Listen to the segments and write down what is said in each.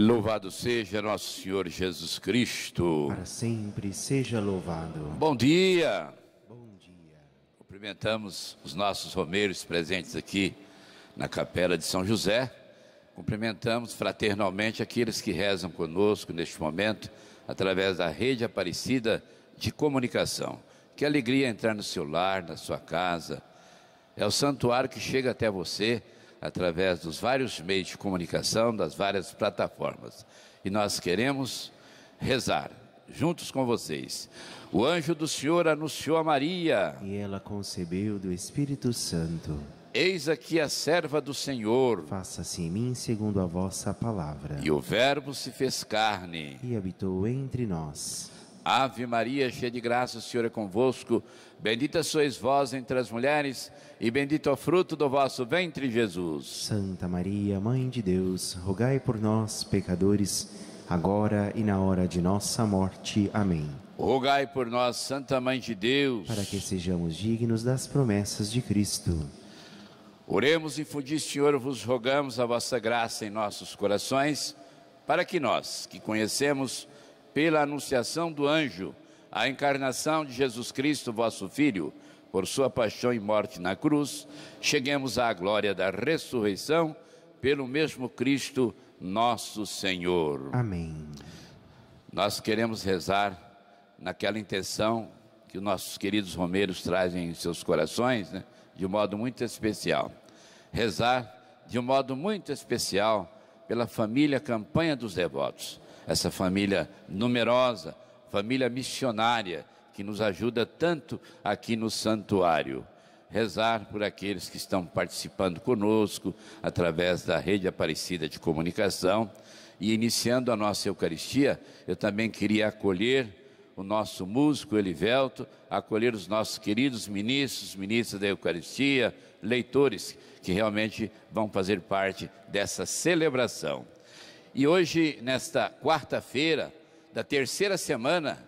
Louvado seja nosso Senhor Jesus Cristo. Para sempre seja louvado. Bom dia. Bom dia. Cumprimentamos os nossos romeiros presentes aqui na capela de São José. Cumprimentamos fraternalmente aqueles que rezam conosco neste momento através da rede Aparecida de comunicação. Que alegria entrar no seu lar, na sua casa. É o santuário que chega até você através dos vários meios de comunicação, das várias plataformas. E nós queremos rezar juntos com vocês. O anjo do Senhor anunciou a Maria. E ela concebeu do Espírito Santo. Eis aqui a serva do Senhor. Faça-se em mim segundo a vossa palavra. E o Verbo se fez carne. E habitou entre nós. Ave Maria, cheia de graça, o Senhor é convosco. Bendita sois vós entre as mulheres, e bendito é o fruto do vosso ventre, Jesus. Santa Maria, Mãe de Deus, rogai por nós, pecadores, agora e na hora de nossa morte. Amém. Rogai por nós, Santa Mãe de Deus, para que sejamos dignos das promessas de Cristo. Oremos e fundi, Senhor, vos rogamos a vossa graça em nossos corações, para que nós, que conhecemos pela anunciação do anjo, a encarnação de Jesus Cristo, vosso Filho, por sua paixão e morte na cruz, cheguemos à glória da ressurreição, pelo mesmo Cristo, nosso Senhor. Amém. Nós queremos rezar naquela intenção que os nossos queridos romeiros trazem em seus corações, né, de um modo muito especial. Rezar de um modo muito especial pela família Campanha dos Devotos essa família numerosa, família missionária, que nos ajuda tanto aqui no santuário. Rezar por aqueles que estão participando conosco através da rede Aparecida de Comunicação. E iniciando a nossa Eucaristia, eu também queria acolher o nosso músico Elivelto, acolher os nossos queridos ministros, ministras da Eucaristia, leitores que realmente vão fazer parte dessa celebração. E hoje, nesta quarta-feira da terceira semana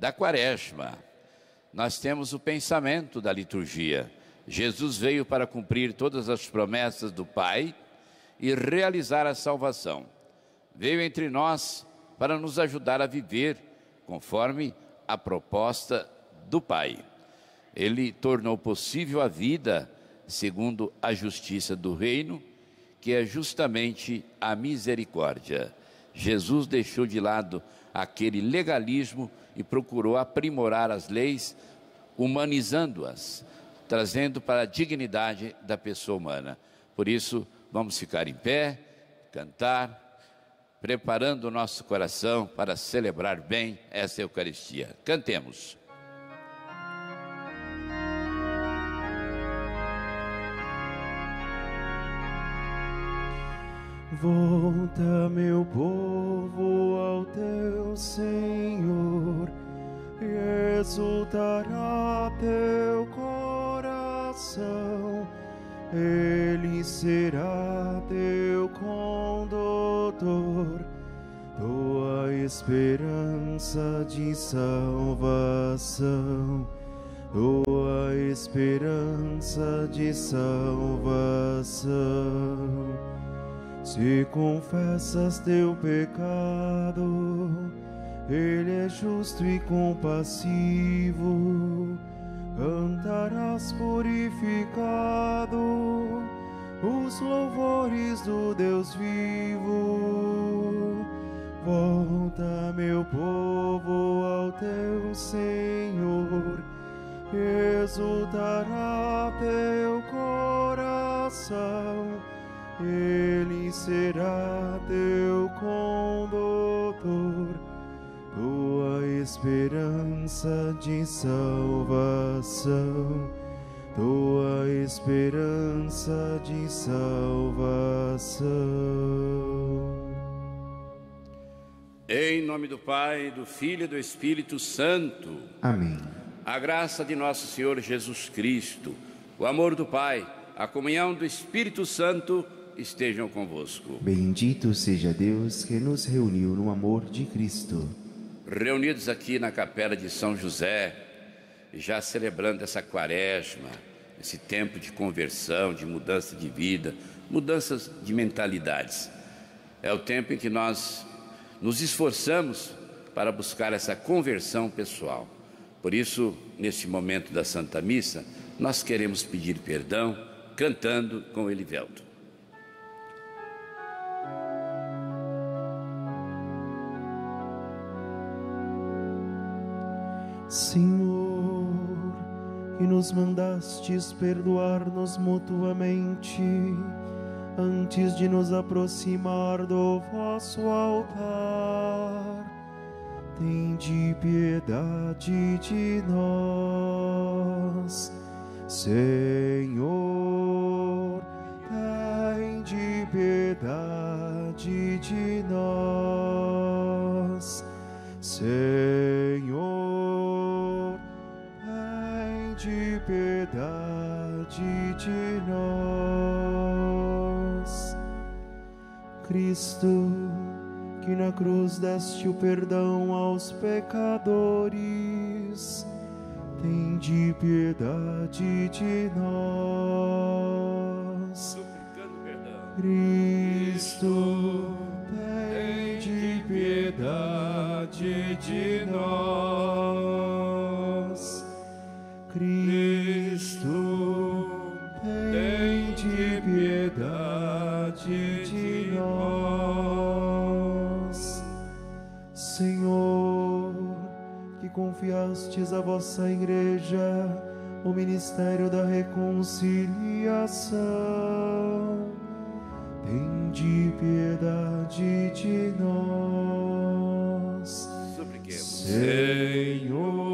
da quaresma, nós temos o pensamento da liturgia. Jesus veio para cumprir todas as promessas do Pai e realizar a salvação. Veio entre nós para nos ajudar a viver conforme a proposta do Pai. Ele tornou possível a vida segundo a justiça do reino que é justamente a misericórdia. Jesus deixou de lado aquele legalismo e procurou aprimorar as leis, humanizando-as, trazendo para a dignidade da pessoa humana. Por isso, vamos ficar em pé, cantar, preparando o nosso coração para celebrar bem essa Eucaristia. Cantemos. Volta, meu povo, ao teu Senhor, e exultará teu coração. Ele será teu condutor, tua esperança de salvação, tua esperança de salvação. Se confessas teu pecado, Ele é justo e compassivo, cantarás purificado os louvores do Deus vivo. Volta, meu povo, ao teu Senhor, exultará teu coração ele será teu condutor, tua esperança de salvação, tua esperança de salvação. Em nome do Pai, do Filho e do Espírito Santo. Amém. A graça de nosso Senhor Jesus Cristo, o amor do Pai, a comunhão do Espírito Santo estejam convosco. Bendito seja Deus que nos reuniu no amor de Cristo. Reunidos aqui na capela de São José, já celebrando essa quaresma, esse tempo de conversão, de mudança de vida, mudanças de mentalidades. É o tempo em que nós nos esforçamos para buscar essa conversão pessoal. Por isso, neste momento da Santa Missa, nós queremos pedir perdão cantando com Elivelto. Senhor, que nos mandastes perdoar-nos mutuamente antes de nos aproximar do vosso altar. Tende piedade de nós, Senhor. Piedade de nós. Cristo, que na cruz deste o perdão aos pecadores, tende piedade de nós. Suplicando perdão. Cristo, tende piedade de nós. Confiastes à vossa igreja o ministério da reconciliação, tende piedade de nós. Senhor,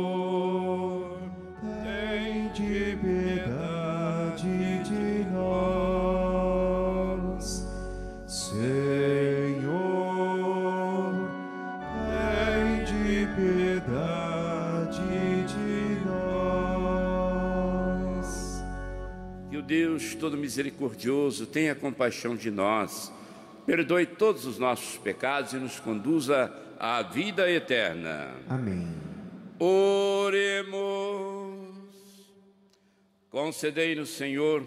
Que o Deus todo misericordioso tenha compaixão de nós, perdoe todos os nossos pecados e nos conduza à vida eterna. Amém. Oremos. Concedei-nos, Senhor,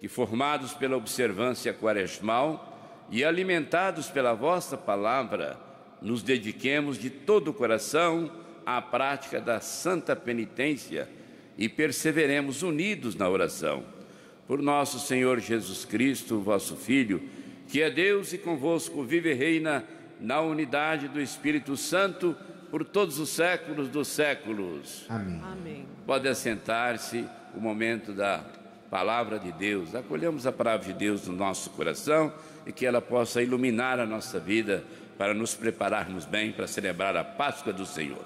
que formados pela observância quaresmal e alimentados pela vossa palavra, nos dediquemos de todo o coração à prática da santa penitência e perseveremos unidos na oração. Por nosso Senhor Jesus Cristo, vosso Filho, que é Deus e convosco vive e reina na unidade do Espírito Santo por todos os séculos dos séculos. Amém. Amém. Pode assentar-se o momento da palavra de Deus. Acolhemos a palavra de Deus no nosso coração e que ela possa iluminar a nossa vida para nos prepararmos bem para celebrar a Páscoa do Senhor.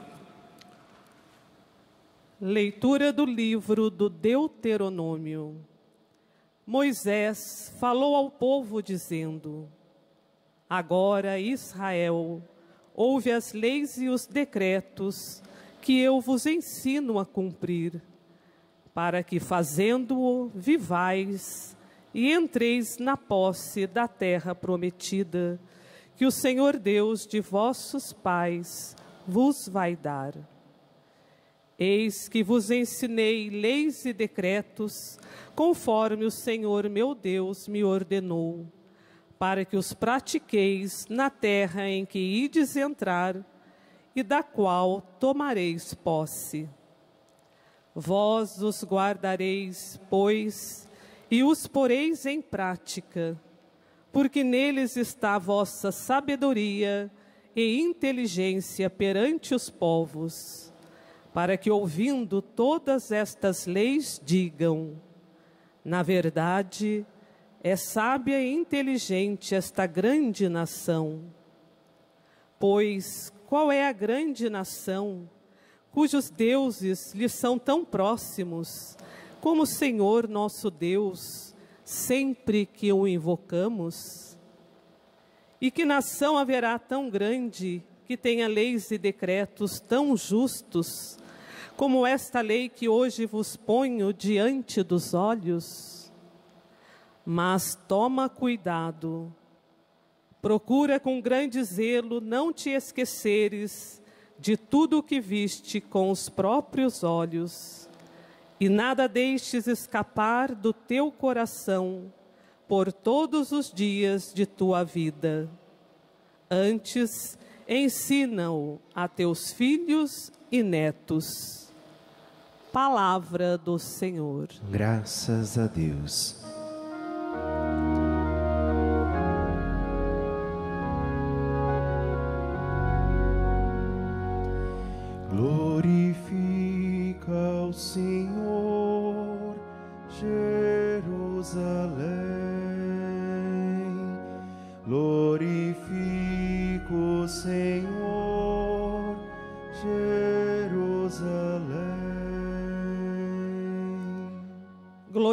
Leitura do livro do Deuteronômio. Moisés falou ao povo dizendo: Agora, Israel, ouve as leis e os decretos que eu vos ensino a cumprir, para que, fazendo-o, vivais e entreis na posse da terra prometida, que o Senhor Deus de vossos pais vos vai dar. Eis que vos ensinei leis e decretos, conforme o Senhor meu Deus me ordenou, para que os pratiqueis na terra em que ides entrar e da qual tomareis posse. Vós os guardareis, pois, e os poreis em prática, porque neles está a vossa sabedoria e inteligência perante os povos para que, ouvindo todas estas leis, digam: na verdade, é sábia e inteligente esta grande nação. Pois qual é a grande nação cujos deuses lhes são tão próximos, como o Senhor nosso Deus, sempre que o invocamos? E que nação haverá tão grande que tenha leis e decretos tão justos como esta lei que hoje vos ponho diante dos olhos? Mas toma cuidado, procura com grande zelo não te esqueceres de tudo o que viste com os próprios olhos, e nada deixes escapar do teu coração por todos os dias de tua vida. Antes, ensina-o a teus filhos e netos. Palavra do Senhor. Graças a Deus. Glorifica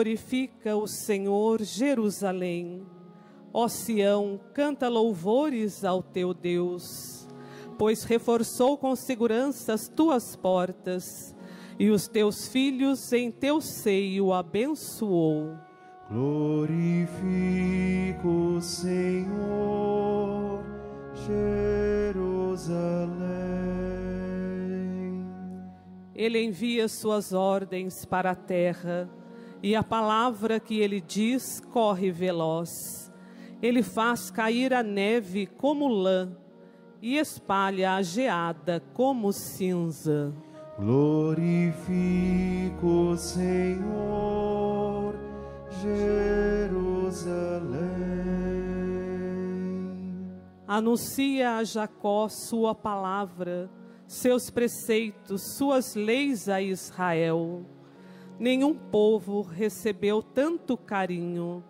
Glorifica o Senhor, Jerusalém. Ó Sião, canta louvores ao teu Deus, pois reforçou com segurança as tuas portas e os teus filhos em teu seio abençoou. Glorifica o Senhor, Jerusalém. Ele envia suas ordens para a terra, e a palavra que ele diz corre veloz. Ele faz cair a neve como lã e espalha a geada como cinza. Glorifica o Senhor, Jerusalém. Anuncia a Jacó sua palavra, seus preceitos, suas leis a Israel. Nenhum povo recebeu tanto carinho,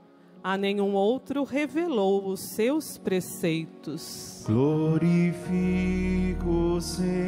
a nenhum outro revelou os seus preceitos. Glorifica o Senhor,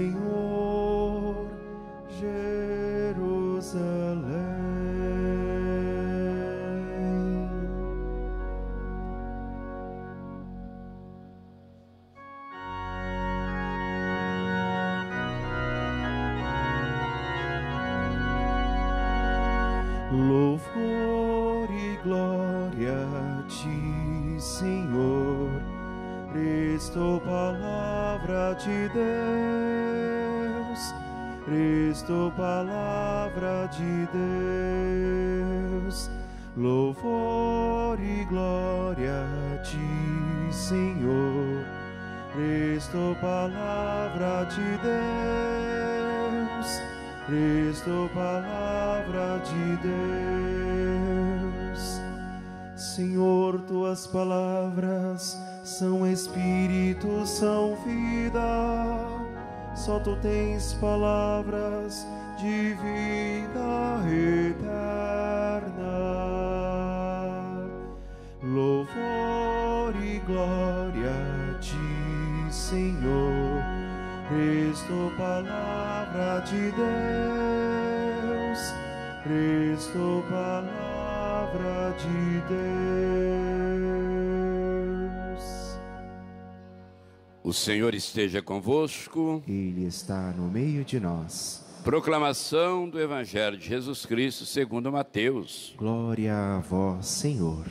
Senhor esteja convosco. Ele está no meio de nós. Proclamação do Evangelho de Jesus Cristo segundo Mateus. Glória a vós, Senhor.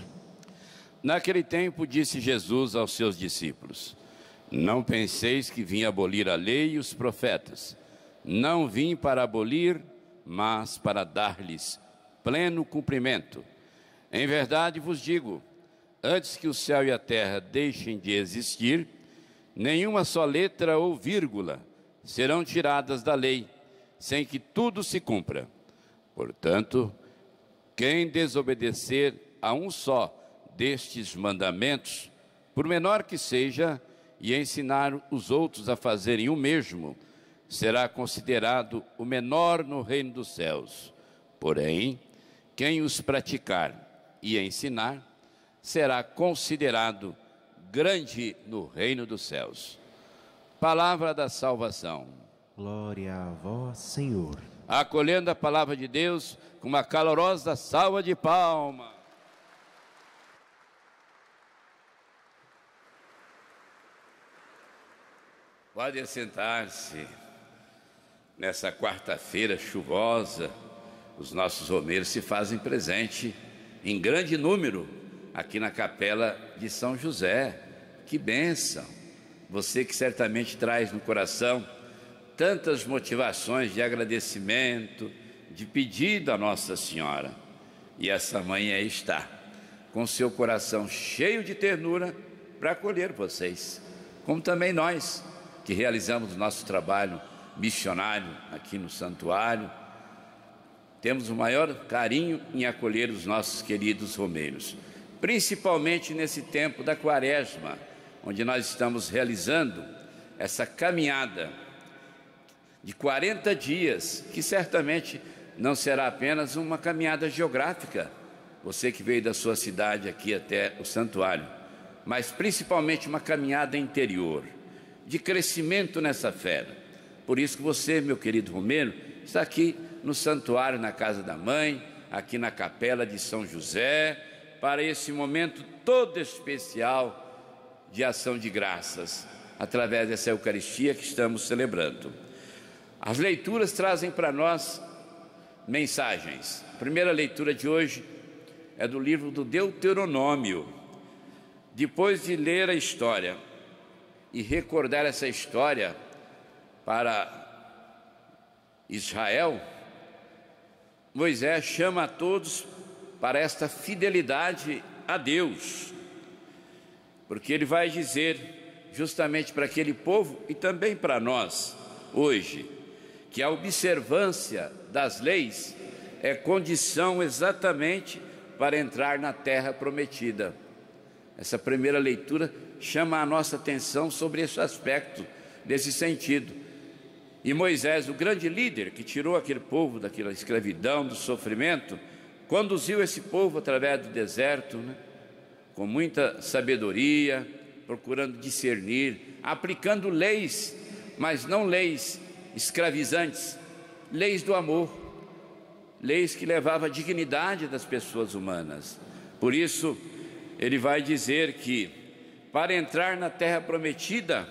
Naquele tempo disse Jesus aos seus discípulos: Não penseis que vim abolir a lei e os profetas. Não vim para abolir, mas para dar-lhes pleno cumprimento. Em verdade vos digo: antes que o céu e a terra deixem de existir, nenhuma só letra ou vírgula serão tiradas da lei, sem que tudo se cumpra. Portanto, quem desobedecer a um só destes mandamentos, por menor que seja, e ensinar os outros a fazerem o mesmo, será considerado o menor no reino dos céus. Porém, quem os praticar e ensinar, será considerado grande no reino dos céus. Palavra da salvação. Glória a vós, Senhor. acolhendo a palavra de Deus com uma calorosa salva de palmas. Pode sentar-se. Nessa quarta-feira chuvosa, os nossos romeiros se fazem presente em grande número aqui na capela de São José. Que bênção! Você que certamente traz no coração tantas motivações de agradecimento, de pedido a Nossa Senhora. E essa mãe aí está, com seu coração cheio de ternura para acolher vocês, como também nós que realizamos o nosso trabalho missionário aqui no santuário, temos o maior carinho em acolher os nossos queridos romeiros, principalmente nesse tempo da quaresma, onde nós estamos realizando essa caminhada de 40 dias, que certamente não será apenas uma caminhada geográfica, você que veio da sua cidade aqui até o santuário, mas principalmente uma caminhada interior de crescimento nessa fé. Por isso que você, meu querido Romero, está aqui no santuário na casa da mãe, aqui na capela de São José, para esse momento todo especial de ação de graças, através dessa Eucaristia que estamos celebrando. As leituras trazem para nós mensagens. A primeira leitura de hoje é do livro do Deuteronômio. Depois de ler a história e recordar essa história para Israel, Moisés chama a todos para esta fidelidade a Deus, porque ele vai dizer justamente para aquele povo e também para nós hoje, que a observância das leis é condição exatamente para entrar na terra prometida. Essa primeira leitura chama a nossa atenção sobre esse aspecto, desse sentido. E Moisés, o grande líder que tirou aquele povo daquela escravidão, do sofrimento, conduziu esse povo através do deserto, né? com muita sabedoria, procurando discernir, aplicando leis, mas não leis escravizantes, leis do amor, leis que levavam a dignidade das pessoas humanas. Por isso, ele vai dizer que para entrar na terra prometida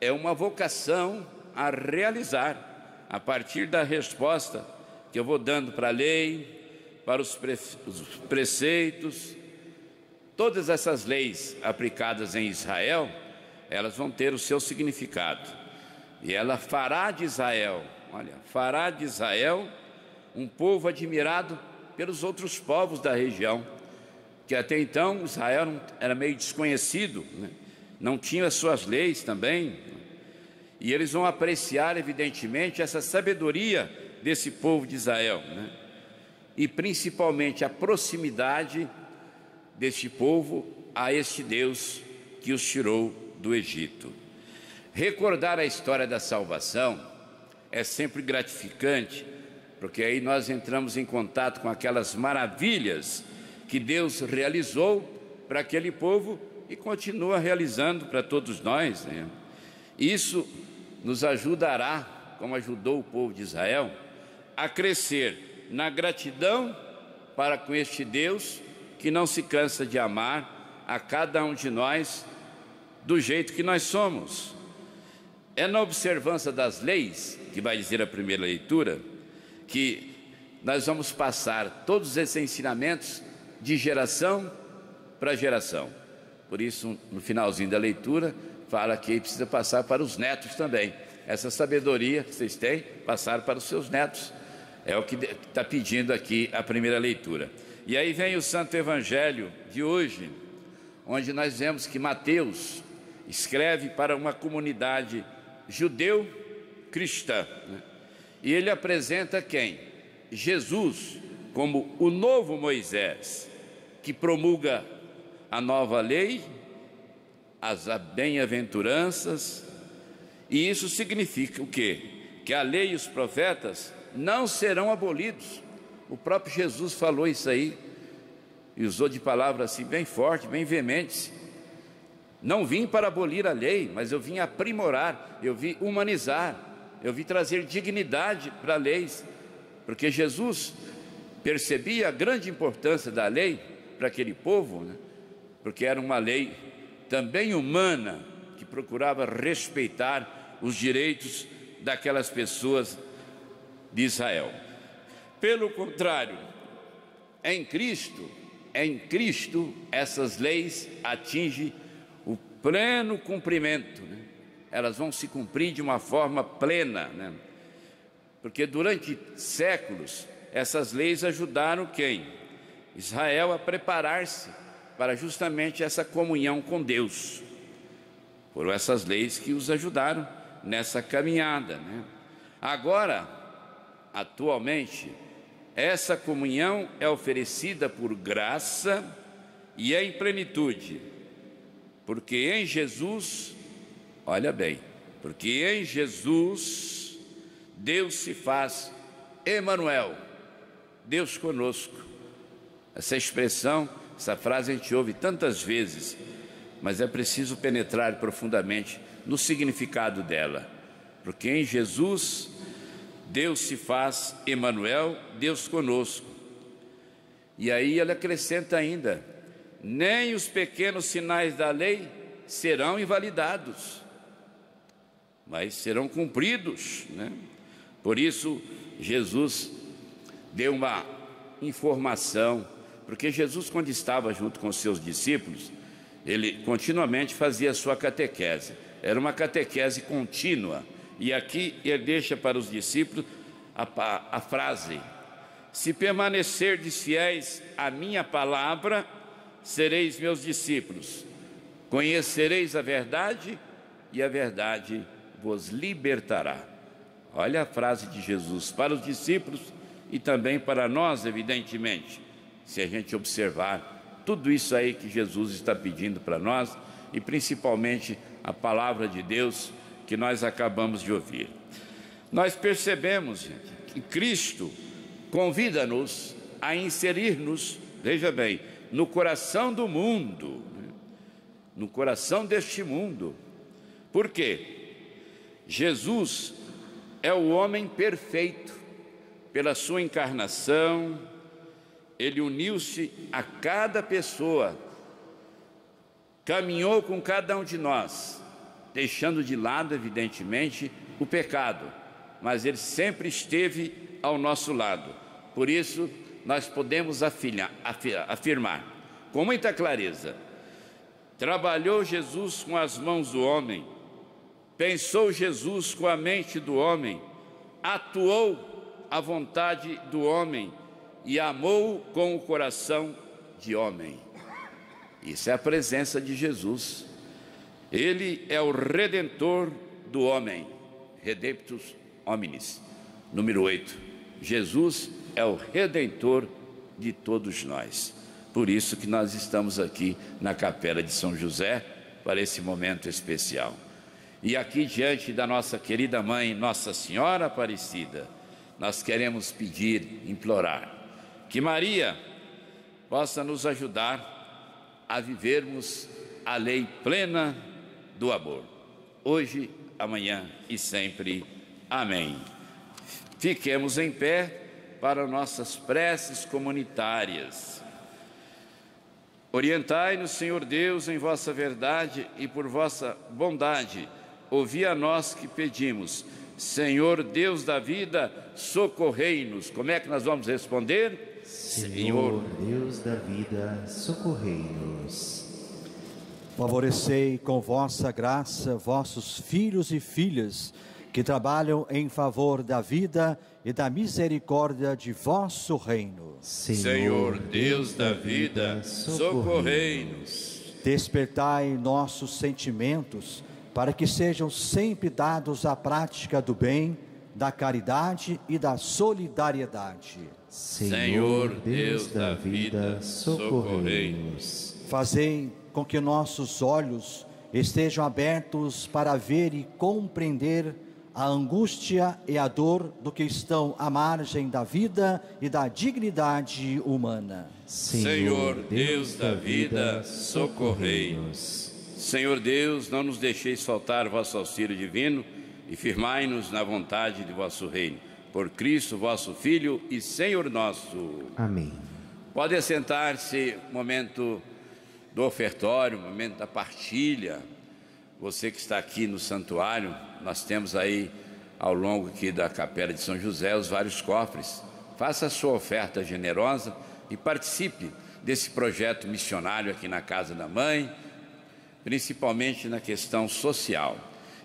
é uma vocação a realizar a partir da resposta que eu vou dando para a lei, para os, pre os preceitos, todas essas leis aplicadas em Israel, elas vão ter o seu significado. E ela fará de Israel, olha, fará de Israel um povo admirado pelos outros povos da região que até então Israel era meio desconhecido, né? não tinha as suas leis também, e eles vão apreciar, evidentemente, essa sabedoria desse povo de Israel, né? E principalmente a proximidade deste povo a este Deus que os tirou do Egito. Recordar a história da salvação é sempre gratificante, porque aí nós entramos em contato com aquelas maravilhas que Deus realizou para aquele povo e continua realizando para todos nós. Né? Isso nos ajudará, como ajudou o povo de Israel, a crescer na gratidão para com este Deus que não se cansa de amar a cada um de nós do jeito que nós somos. É na observância das leis, que vai dizer a primeira leitura, que nós vamos passar todos esses ensinamentos de geração para geração. Por isso, no finalzinho da leitura, fala que precisa passar para os netos também. Essa sabedoria que vocês têm, passar para os seus netos. É o que está pedindo aqui a primeira leitura. E aí vem o Santo Evangelho de hoje, onde nós vemos que Mateus escreve para uma comunidade judeu-cristã. Né? E ele apresenta quem? Jesus como o novo Moisés que promulga a nova lei, as bem-aventuranças, e isso significa o quê? Que a lei e os profetas não serão abolidos. O próprio Jesus falou isso aí e usou de palavras assim bem fortes, bem veementes. Não vim para abolir a lei, mas eu vim aprimorar, eu vim humanizar, eu vim trazer dignidade para leis, porque Jesus percebia a grande importância da lei para aquele povo, né? porque era uma lei também humana que procurava respeitar os direitos daquelas pessoas de Israel. Pelo contrário, em Cristo, em Cristo, essas leis atingem o pleno cumprimento, né? elas vão se cumprir de uma forma plena, né? porque durante séculos essas leis ajudaram quem? Israel a preparar-se para justamente essa comunhão com Deus. Foram essas leis que os ajudaram nessa caminhada. Né? Agora, atualmente, essa comunhão é oferecida por graça e é em plenitude, porque em Jesus, olha bem, porque em Jesus Deus se faz Emanuel, Deus conosco. Essa expressão, essa frase a gente ouve tantas vezes, mas é preciso penetrar profundamente no significado dela, porque em Jesus Deus se faz Emanuel, Deus conosco. E aí ele acrescenta ainda: nem os pequenos sinais da lei serão invalidados, mas serão cumpridos, né? Por isso Jesus deu uma informação, porque Jesus quando estava junto com seus discípulos, ele continuamente fazia sua catequese. Era uma catequese contínua e aqui ele deixa para os discípulos a, a, a frase: Se permanecerdes fiéis à minha palavra, sereis meus discípulos. Conhecereis a verdade e a verdade vos libertará. Olha a frase de Jesus para os discípulos e também para nós, evidentemente, se a gente observar tudo isso aí que Jesus está pedindo para nós e principalmente a palavra de Deus que nós acabamos de ouvir. Nós percebemos que Cristo convida-nos a inserir-nos, veja bem, no coração do mundo, no coração deste mundo. Por quê? Jesus é o homem perfeito, pela sua encarnação, ele uniu-se a cada pessoa, caminhou com cada um de nós, deixando de lado, evidentemente, o pecado, mas ele sempre esteve ao nosso lado. Por isso, nós podemos afirmar com muita clareza: trabalhou Jesus com as mãos do homem, pensou Jesus com a mente do homem, atuou a vontade do homem e amou com o coração de homem. Isso é a presença de Jesus. Ele é o redentor do homem, redemptus hominis. Número 8. Jesus é o redentor de todos nós. Por isso que nós estamos aqui na capela de São José para esse momento especial. E aqui diante da nossa querida mãe, Nossa Senhora Aparecida, nós queremos pedir, implorar que Maria possa nos ajudar a vivermos a lei plena do amor. Hoje, amanhã e sempre. Amém. Fiquemos em pé para nossas preces comunitárias. Orientai-nos, Senhor Deus, em vossa verdade e por vossa bondade. Ouvi a nós que pedimos. Senhor Deus da vida, socorrei-nos. Como é que nós vamos responder? Senhor Deus da vida, socorrei-nos. Favorecei com vossa graça vossos filhos e filhas que trabalham em favor da vida e da misericórdia de vosso reino. Senhor Deus da vida, socorrei-nos. Despertai nossos sentimentos para que sejam sempre dados à prática do bem, da caridade e da solidariedade. Senhor Deus da vida, socorrei-nos. Fazei com que nossos olhos estejam abertos para ver e compreender a angústia e a dor do que estão à margem da vida e da dignidade humana. Senhor Deus da vida, socorrei-nos. Senhor Deus, não nos deixeis faltar vosso auxílio divino e firmai-nos na vontade de vosso reino. por Cristo vosso Filho e Senhor nosso. Amém. Pode sentar-se, momento do ofertório, momento da partilha. Você que está aqui no santuário, nós temos aí ao longo aqui da capela de São José os vários cofres. Faça a sua oferta generosa e participe desse projeto missionário aqui na Casa da Mãe, principalmente na questão social.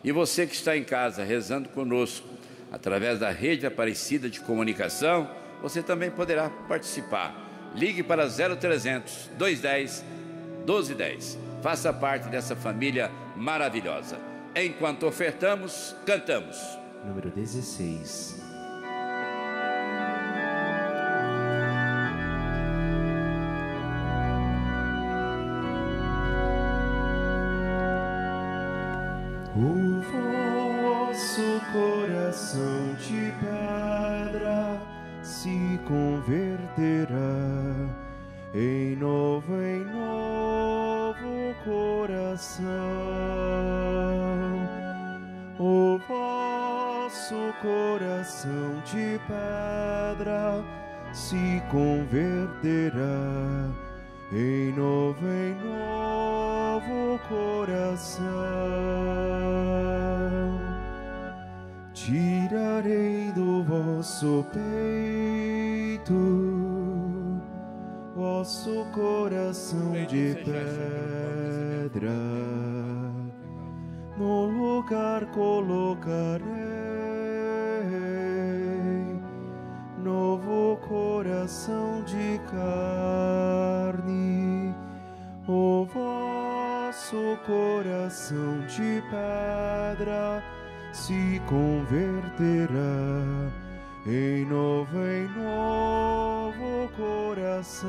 E você que está em casa rezando conosco, através da rede Aparecida de Comunicação, você também poderá participar. Ligue para 0300 210 1210. Faça parte dessa família maravilhosa. Enquanto ofertamos, cantamos. Número 16. O vosso coração de pedra se converterá em novo, em novo coração. O vosso coração de pedra se converterá em novo, em novo coração. Tirarei do vosso peito vosso coração de pedra, no lugar colocarei novo coração de carne, o vosso coração de pedra se converterá em novo, em novo coração.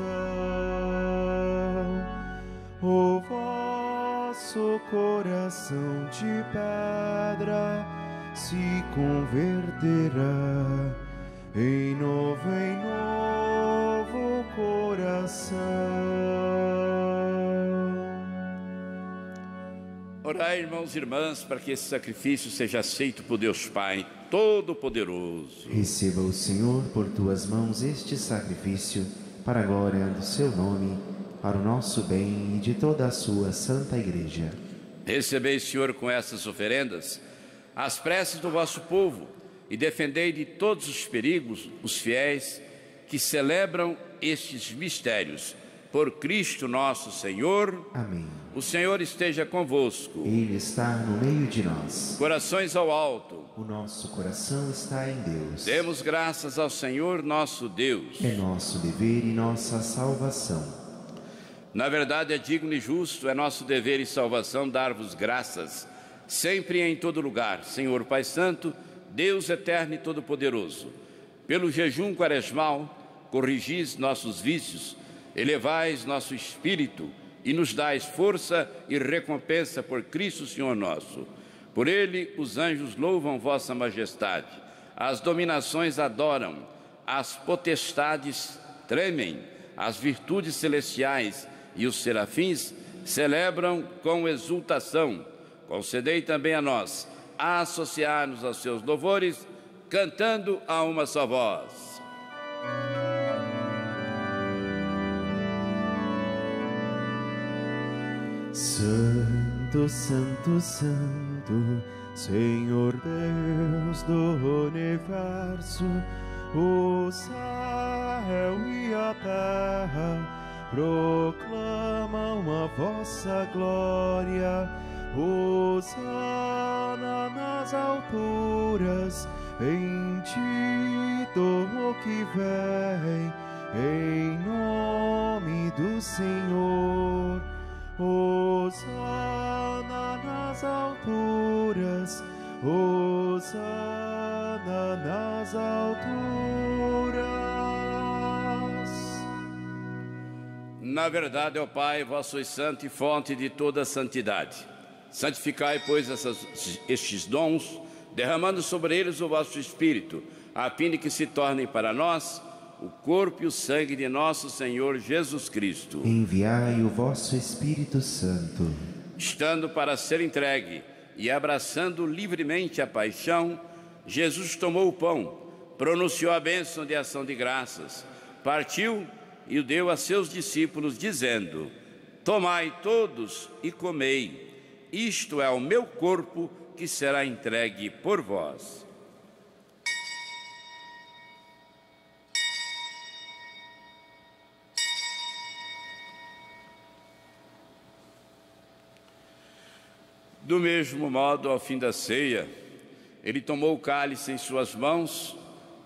O vosso coração de pedra se converterá em novo, em novo coração. Orai, irmãos e irmãs, para que esse sacrifício seja aceito por Deus Pai Todo-Poderoso. Receba o Senhor por tuas mãos este sacrifício, para a glória do seu nome, para o nosso bem e de toda a sua santa Igreja. Recebei, Senhor, com essas oferendas, as preces do vosso povo e defendei de todos os perigos os fiéis que celebram estes mistérios. Por Cristo nosso Senhor. Amém. O Senhor esteja convosco. Ele está no meio de nós. Corações ao alto. O nosso coração está em Deus. Demos graças ao Senhor nosso Deus. É nosso dever e nossa salvação. Na verdade, é digno e justo, é nosso dever e salvação dar-vos graças, sempre e em todo lugar, Senhor Pai Santo, Deus eterno e todo-poderoso. Pelo jejum quaresmal, corrigis nossos vícios, elevais nosso espírito e nos dais força e recompensa por Cristo Senhor nosso. Por ele os anjos louvam vossa majestade, as dominações adoram, as potestades tremem, as virtudes celestiais e os serafins celebram com exultação. Concedei também a nós associar-nos aos seus louvores, cantando a uma só voz. Santo, Santo, Santo, Senhor Deus do universo, o céu e a terra proclamam a vossa glória. Hosana nas alturas, bendito o que vem, em nome do Senhor. Hosana nas alturas, Hosana nas alturas. Na verdade, ó Pai, vós sois santo e fonte de toda santidade. Santificai, pois, essas, estes dons, derramando sobre eles o vosso Espírito, a fim de que se tornem para nós o corpo e o sangue de nosso Senhor Jesus Cristo. Enviai o vosso Espírito Santo. Estando para ser entregue e abraçando livremente a paixão, Jesus tomou o pão, pronunciou a bênção de ação de graças, partiu e o deu a seus discípulos, dizendo: Tomai todos e comei, isto é o meu corpo que será entregue por vós. Do mesmo modo, ao fim da ceia, ele tomou o cálice em suas mãos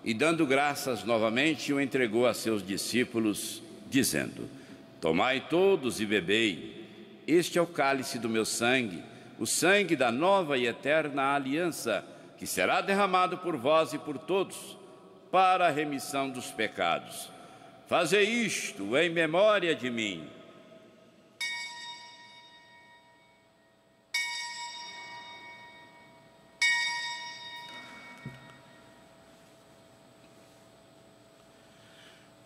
e, dando graças novamente, o entregou a seus discípulos, dizendo: Tomai todos e bebei, este é o cálice do meu sangue, o sangue da nova e eterna aliança, que será derramado por vós e por todos, para a remissão dos pecados. Fazei isto em memória de mim.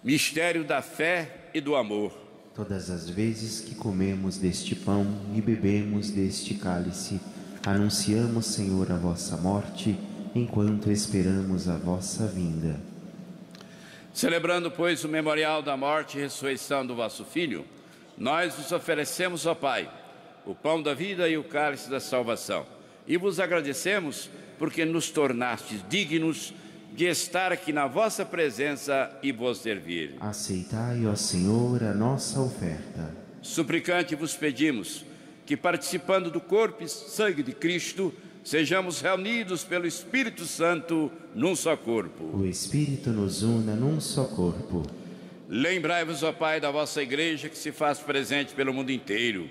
Mistério da fé e do amor. Todas as vezes que comemos deste pão e bebemos deste cálice, anunciamos, Senhor, a vossa morte, enquanto esperamos a vossa vinda. Celebrando, pois, o memorial da morte e ressurreição do vosso Filho, nós vos oferecemos, ó Pai, o pão da vida e o cálice da salvação. E vos agradecemos porque nos tornastes dignos de estar aqui na vossa presença e vos servir. Aceitai, ó Senhor, a nossa oferta. Suplicante vos pedimos que, participando do corpo e sangue de Cristo, sejamos reunidos pelo Espírito Santo num só corpo. O Espírito nos una num só corpo. Lembrai-vos, ó Pai, da vossa igreja que se faz presente pelo mundo inteiro,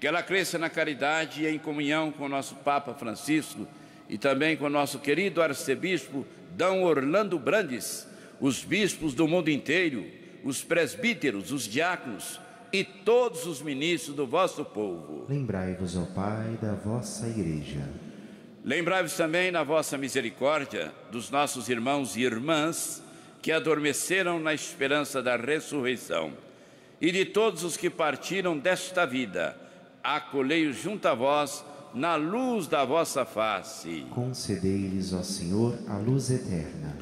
que ela cresça na caridade e em comunhão com o nosso Papa Francisco e também com o nosso querido arcebispo D. Orlando Brandes, os bispos do mundo inteiro, os presbíteros, os diáconos e todos os ministros do vosso povo. Lembrai-vos, ó Pai, da vossa igreja. Lembrai-vos também, na vossa misericórdia, dos nossos irmãos e irmãs que adormeceram na esperança da ressurreição e de todos os que partiram desta vida. Acolhei-os junto a vós na luz da vossa face. Concedei-lhes, ó Senhor, a luz eterna.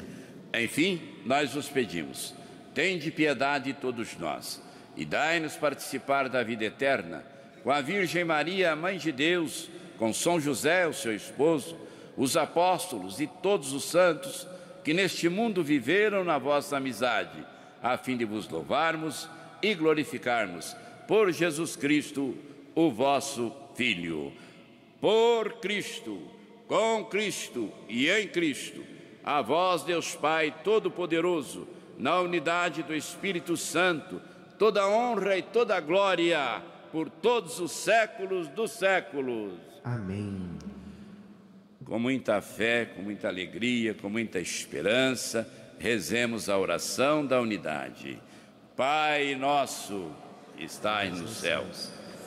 Enfim, nós vos pedimos, tende piedade de todos nós e dai-nos participar da vida eterna com a Virgem Maria, Mãe de Deus, com São José, o seu esposo, os apóstolos e todos os santos que neste mundo viveram na vossa amizade, a fim de vos louvarmos e glorificarmos por Jesus Cristo, o vosso Filho por Cristo, com Cristo e em Cristo, a vós, Deus Pai Todo-Poderoso, na unidade do Espírito Santo, toda honra e toda glória por todos os séculos dos séculos. Amém. Com muita fé, com muita alegria, com muita esperança, rezemos a oração da unidade. Pai nosso, que estais nos céus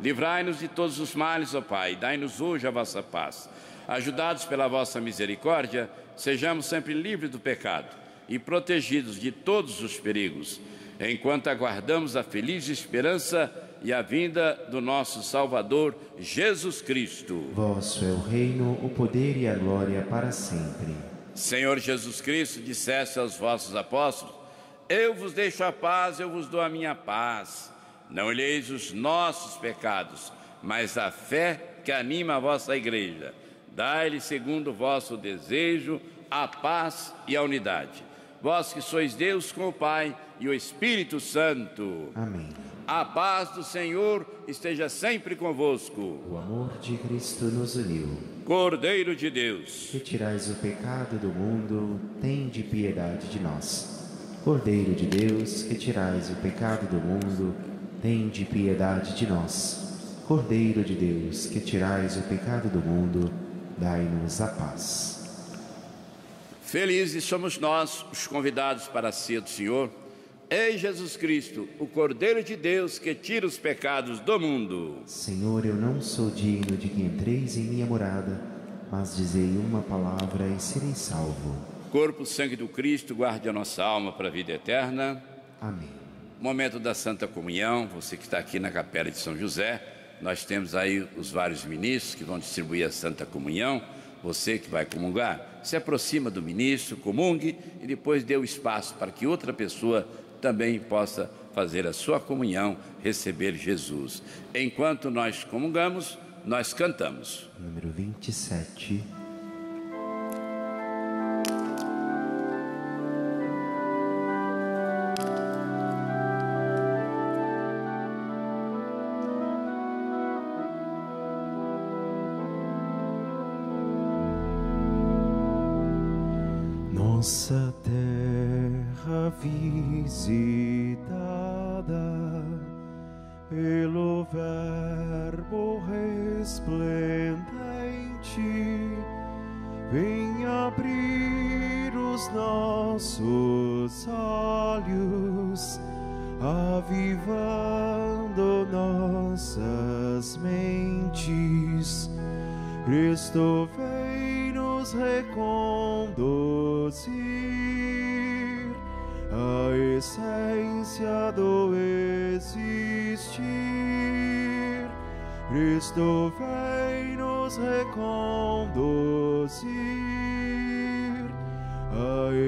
Livrai-nos de todos os males, ó Pai, dai-nos hoje a vossa paz. Ajudados pela vossa misericórdia, sejamos sempre livres do pecado e protegidos de todos os perigos, enquanto aguardamos a feliz esperança e a vinda do nosso Salvador Jesus Cristo. Vosso é o reino, o poder e a glória para sempre. Senhor Jesus Cristo, disseste aos vossos apóstolos: Eu vos deixo a paz, eu vos dou a minha paz. Não olheis os nossos pecados, mas a fé que anima a vossa igreja. Dai-lhe, segundo o vosso desejo, a paz e a unidade. Vós que sois Deus com o Pai e o Espírito Santo. Amém. A paz do Senhor esteja sempre convosco. O amor de Cristo nos uniu. Cordeiro de Deus, que tirais o pecado do mundo, tende piedade de nós. Cordeiro de Deus, que tirais o pecado do mundo, tende piedade de nós. Cordeiro de Deus, que tirais o pecado do mundo, dai-nos a paz. Felizes somos nós, os convidados para a ceia do Senhor, Ei Jesus Cristo, o Cordeiro de Deus que tira os pecados do mundo. Senhor, eu não sou digno de que entreis em minha morada, mas dizei uma palavra e serei salvo. Corpo, sangue do Cristo, guarde a nossa alma para a vida eterna. Amém. Momento da Santa Comunhão, você que está aqui na Capela de São José, nós temos aí os vários ministros que vão distribuir a Santa Comunhão. Você que vai comungar, se aproxima do ministro, comungue e depois dê o espaço para que outra pessoa também possa fazer a sua comunhão, receber Jesus. Enquanto nós comungamos, nós cantamos. Número 27.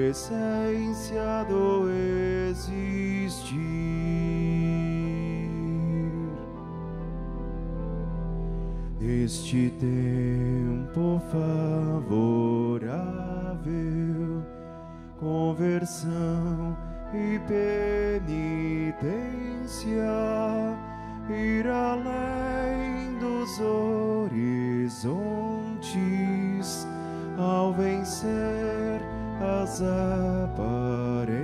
Essência do existir. Neste tempo favorável, conversão e penitência, ir além dos horizontes, ao vencer as aparências,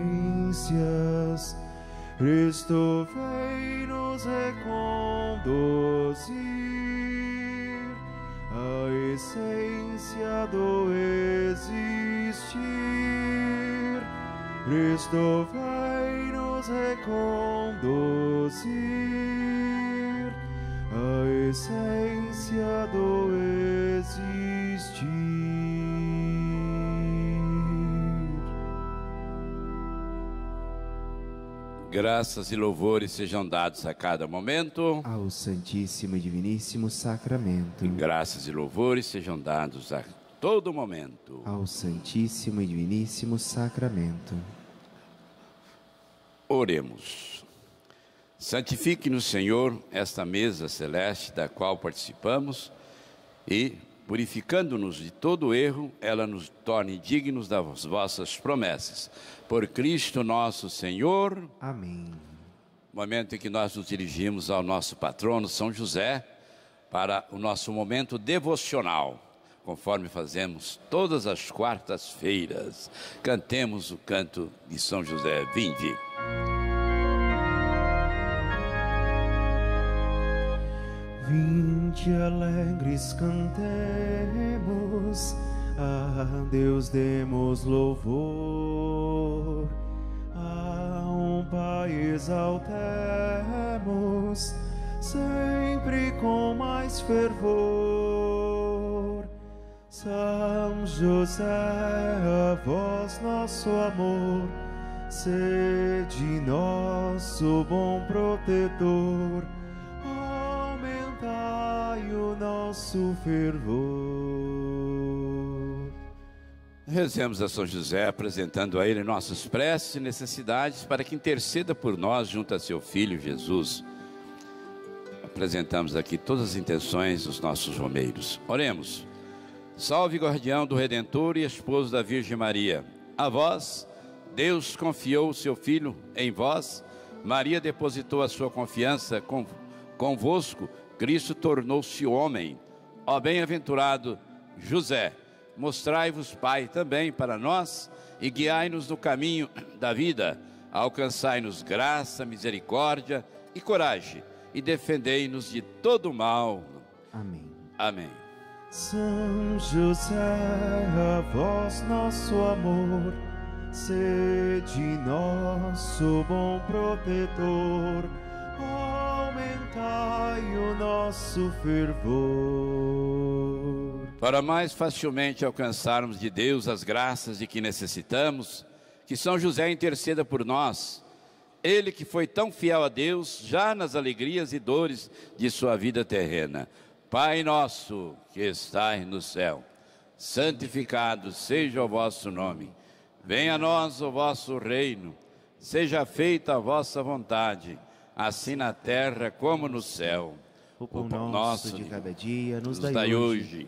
Cristo vem nos reconduzir a essência do existir. Cristo vai nos reconduzir a essência do existir. Graças e louvores sejam dados a cada momento. Ao Santíssimo e Diviníssimo Sacramento. Graças e louvores sejam dados a todo momento. Ao Santíssimo e Diviníssimo Sacramento. Oremos. Santifique-nos, Senhor, esta mesa celeste da qual participamos e, purificando-nos de todo erro, ela nos torne dignos das vossas promessas. Por Cristo nosso Senhor. Amém. Momento em que nós nos dirigimos ao nosso patrono São José para o nosso momento devocional, conforme fazemos todas as quartas-feiras. Cantemos o canto de São José. Vinde. Vinde alegres cantemos, a Deus demos louvor, a um Pai exaltemos, sempre com mais fervor. São José, a vós nosso amor, sede nosso bom protetor aumentai o nosso fervor. Rezemos a São José, apresentando a Ele nossas preces e necessidades para que interceda por nós junto a seu Filho Jesus. Apresentamos aqui todas as intenções dos nossos romeiros. Oremos. Salve, guardião do Redentor e esposo da Virgem Maria. A vós, Deus confiou o seu Filho em vós. Maria depositou a sua confiança convosco. Cristo tornou-se homem. Ó bem-aventurado José, mostrai-vos, Pai, também para nós e guiai-nos no caminho da vida. Alcançai-nos graça, misericórdia e coragem e defendei-nos de todo mal. Amém. Amém. São José, a vós nosso amor, sede nosso bom protetor, aumentai o nosso fervor. Para mais facilmente alcançarmos de Deus as graças de que necessitamos, que São José interceda por nós. Ele que foi tão fiel a Deus, já nas alegrias e dores de sua vida terrena. Pai nosso que estais no céu, santificado seja o vosso nome. Venha a nós o vosso reino. Seja feita a vossa vontade, assim na terra como no céu. O pão nosso de cada dia nos, nos dai dai hoje.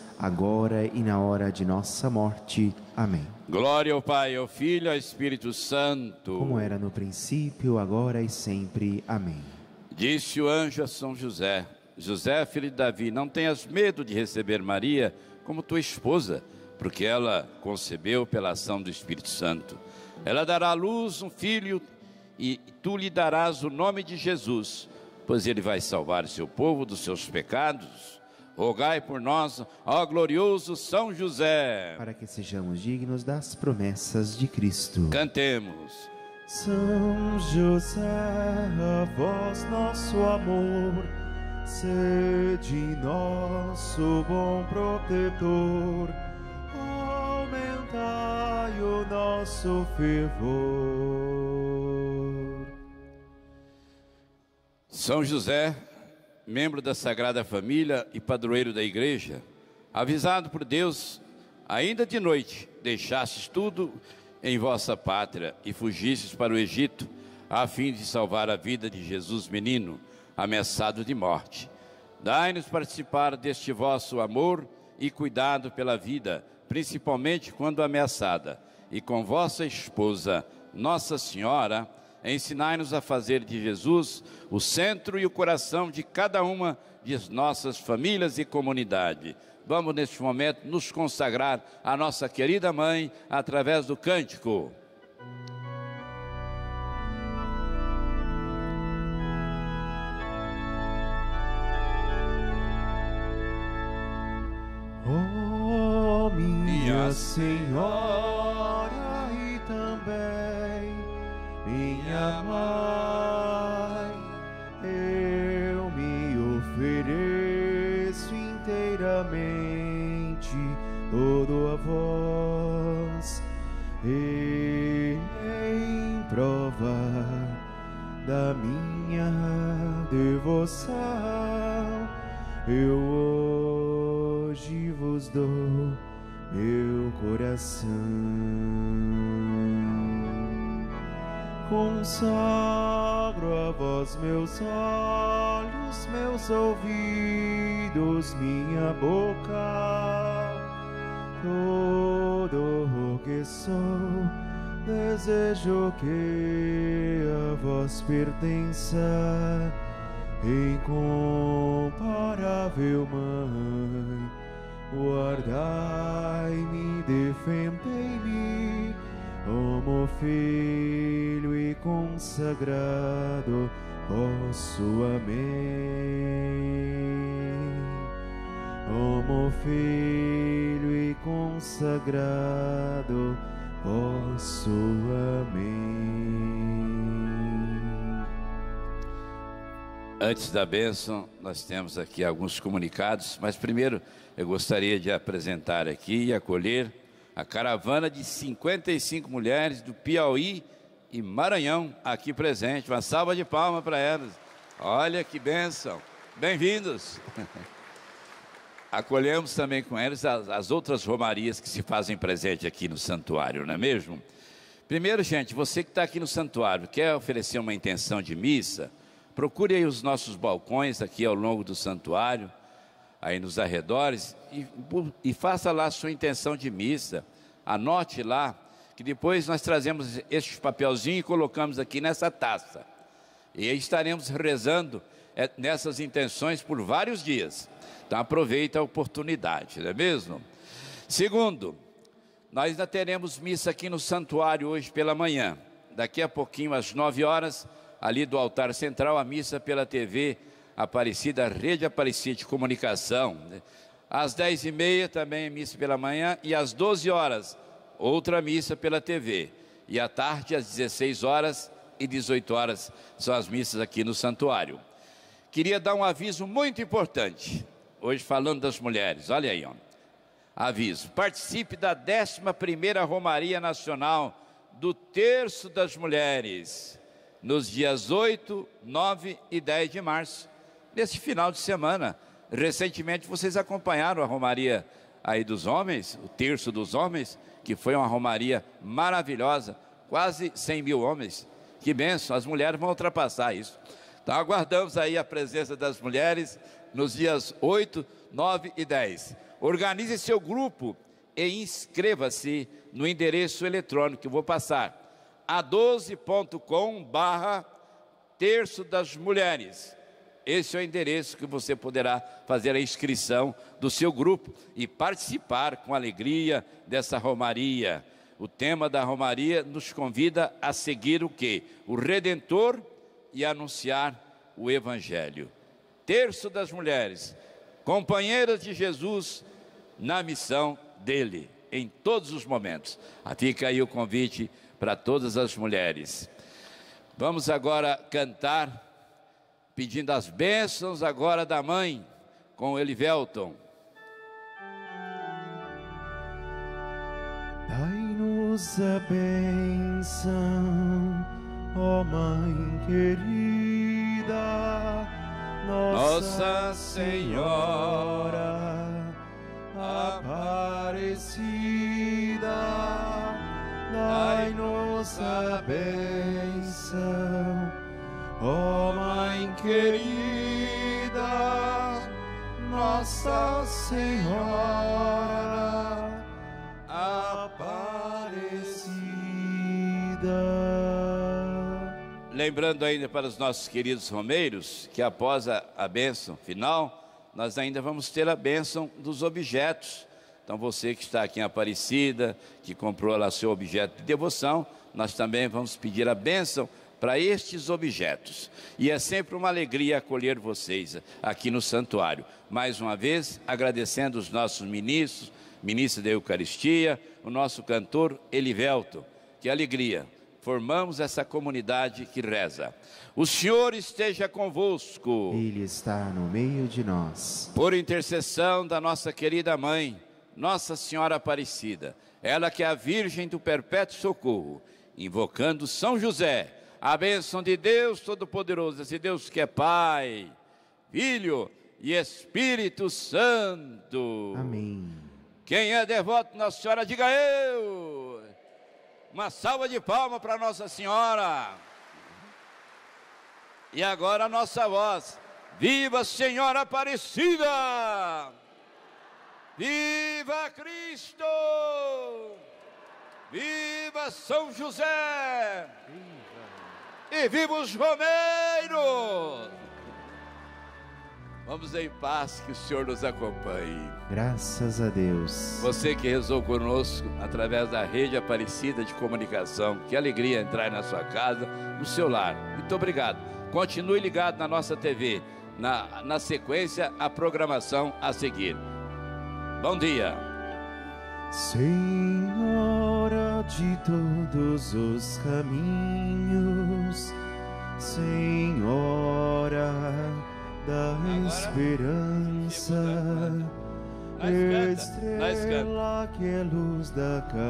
agora e na hora de nossa morte. Amém. Glória ao Pai, ao Filho e ao Espírito Santo. Como era no princípio, agora e sempre. Amém. Disse o anjo a São José: José, filho de Davi, não tenhas medo de receber Maria como tua esposa, porque ela concebeu pela ação do Espírito Santo. Ela dará à luz um filho e tu lhe darás o nome de Jesus, pois ele vai salvar seu povo dos seus pecados. Rogai por nós, ó glorioso São José. Para que sejamos dignos das promessas de Cristo. Cantemos. São José, a vós nosso amor, sede nosso bom protetor, aumentai o nosso fervor. São José, membro da Sagrada Família e padroeiro da igreja, avisado por Deus, ainda de noite, deixastes tudo em vossa pátria e fugistes para o Egito, a fim de salvar a vida de Jesus menino, ameaçado de morte. Dai-nos participar deste vosso amor e cuidado pela vida, principalmente quando ameaçada, e com vossa esposa, Nossa Senhora, ensinai-nos a fazer de Jesus o centro e o coração de cada uma de nossas famílias e comunidade. Vamos, neste momento, nos consagrar à nossa querida mãe através do cântico. Oh, minha Senhora e também minha mãe, eu me ofereço inteiramente todo a vós e em prova da minha devoção eu hoje vos dou meu coração. Consagro a vós meus olhos, meus ouvidos, minha boca, tudo o que sou. Desejo que a vós pertença, incomparável Mãe. Guardai-me, defendei-me, como filho e consagrado, vosso amém. Como filho e consagrado, vosso amém. Antes da bênção, nós temos aqui alguns comunicados, mas primeiro eu gostaria de apresentar aqui e acolher a caravana de 55 mulheres do Piauí e Maranhão aqui presente. Uma salva de palmas para elas. Olha que bênção. Bem-vindos. Acolhemos também com eles as, as outras romarias que se fazem presente aqui no santuário, não é mesmo? Primeiro, gente, você que está aqui no santuário, quer oferecer uma intenção de missa, procure aí os nossos balcões aqui ao longo do santuário, aí nos arredores, e, e faça lá a sua intenção de missa. Anote lá, que depois nós trazemos este papelzinho e colocamos aqui nessa taça. E aí estaremos rezando é, nessas intenções por vários dias. Então aproveita a oportunidade, não é mesmo? Segundo, nós ainda teremos missa aqui no santuário hoje pela manhã. Daqui a pouquinho, às 9 horas, ali do altar central, a missa pela TV Aparecida, Rede Aparecida de Comunicação. Às 10 e meia também missa pela manhã e às 12 horas outra missa pela TV. E à tarde, às 16 horas e 18 horas, são as missas aqui no santuário. Queria dar um aviso muito importante, hoje falando das mulheres, olha aí, ó. aviso, participe da 11ª Romaria Nacional do Terço das Mulheres, nos dias 8, 9 e 10 de março, neste final de semana. Recentemente vocês acompanharam a Romaria aí dos homens, o Terço dos Homens, que foi uma romaria maravilhosa, quase 100 mil homens. Que benção, as mulheres vão ultrapassar isso. Então aguardamos aí a presença das mulheres nos dias 8, 9 e 10. Organize seu grupo e inscreva-se no endereço eletrônico que eu vou passar. a12.com barra terço das mulheres. Esse é o endereço que você poderá fazer a inscrição do seu grupo e participar com alegria dessa romaria. O tema da romaria nos convida a seguir o que? O Redentor e anunciar o Evangelho. Terço das mulheres, companheiras de Jesus na missão dele, em todos os momentos. Ah, fica aí o convite para todas as mulheres. Vamos agora cantar pedindo as bênçãos agora da mãe com Elivelton. Dai-nos a bênção, ó Mãe querida, Nossa Senhora Aparecida, dai-nos a bênção Ó oh, Mãe querida, Nossa Senhora Aparecida. Lembrando ainda para os nossos queridos romeiros que após a, a bênção final, nós ainda vamos ter a bênção dos objetos. Então você que está aqui em Aparecida, que comprou lá seu objeto de devoção, nós também vamos pedir a bênção para estes objetos. E é sempre uma alegria acolher vocês aqui no santuário. Mais uma vez, agradecendo os nossos ministros, ministro da Eucaristia, o nosso cantor Elivelto. Que alegria! Formamos essa comunidade que reza. O Senhor esteja convosco. Ele está no meio de nós. Por intercessão da nossa querida mãe, Nossa Senhora Aparecida, ela que é a Virgem do Perpétuo Socorro, invocando São José a bênção de Deus Todo-Poderoso, esse Deus que é Pai, Filho e Espírito Santo. Amém. Quem é devoto Nossa Senhora, diga eu. Uma salva de palmas para Nossa Senhora. E agora a nossa voz. Viva Senhora Aparecida! Viva Cristo! Viva São José! E viva os romeiros! Vamos em paz, que o Senhor nos acompanhe. Graças a Deus. Você que rezou conosco através da rede Aparecida de Comunicação, que alegria entrar na sua casa, no seu lar. Muito obrigado. Continue ligado na nossa TV. Na, na sequência, a programação a seguir. Bom dia. Senhora de todos os caminhos, Senhora da esperança, estrela que é luz da casa.